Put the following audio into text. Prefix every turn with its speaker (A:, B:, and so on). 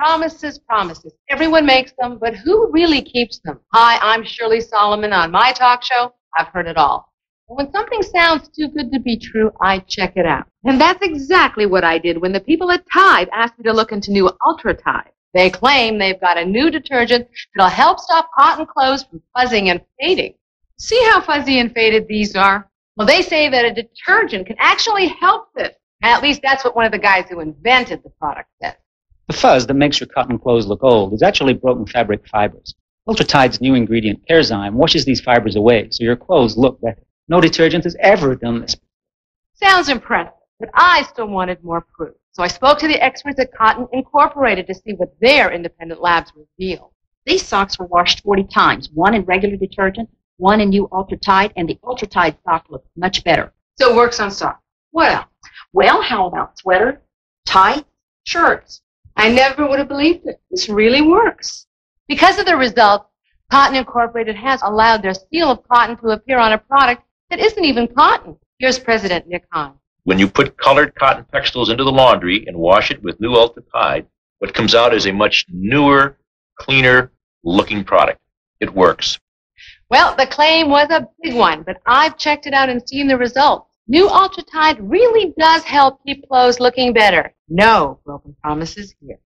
A: Promises, promises. Everyone makes them, but who really keeps them? Hi, I'm Shirley Solomon. On my talk show, I've heard it all. When something sounds too good to be true, I check it out. And that's exactly what I did when the people at Tide asked me to look into new Ultra Tide. They claim they've got a new detergent that'll help stop cotton clothes from fuzzing and fading. See how fuzzy and faded these are? Well, they say that a detergent can actually help this. At least that's what one of the guys who invented the product said.
B: The fuzz that makes your cotton clothes look old is actually broken fabric fibers. Ultra Tide's new ingredient, Carezyme, washes these fibers away so your clothes look better. No detergent has ever done this.
A: Sounds impressive, but I still wanted more proof. So I spoke to the experts at Cotton Incorporated to see what their independent labs revealed.
C: These socks were washed 40 times, one in regular detergent, one in new Ultra Tide, and the Ultra Tide sock looked much better.
A: So it works on socks. Else?
C: Well, how about sweaters, tights, shirts?
A: I never would have believed it. This really works. Because of the results, Cotton Incorporated has allowed their seal of cotton to appear on a product that isn't even cotton. Here's President Nick Hahn.
D: When you put colored cotton textiles into the laundry and wash it with new Ultra Tide, what comes out is a much newer, cleaner looking product. It works.
A: Well, the claim was a big one, but I've checked it out and seen the results. New Ultra Tide really does help keep clothes looking better. No broken promises here.